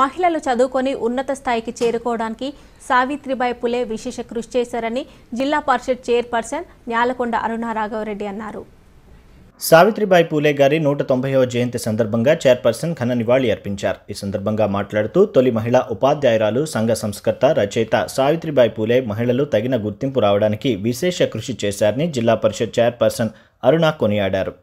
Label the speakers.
Speaker 1: మహిళలు చదువుకొని ఉన్నత స్థాయికి చేరుకోవడానికి సావిత్రిబాయి పులే విశేష కృషి చేశారని జిల్లా పరిషత్ చైర్పర్సన్ న్యాలకొండ అరుణ రాఘవరెడ్డి అన్నారు.
Speaker 2: సావిత్రిబాయి పూలే గారి నూట తొంభైవ జయంతి సందర్భంగా చైర్పర్సన్ ఘన నివాళి అర్పించారు. ఈ సందర్భంగా మాట్లాడుతూ తొలి మహిళా ఉపాధ్యాయురాలు సంఘ సంస్కర్త రచయిత సావిత్రిబాయి పూలే మహిళలు తగిన గుర్తింపు రావడానికి విశేష కృషి చేశారని జిల్లా పరిషత్ చైర్పర్సన్ అరుణ కొనియాడారు.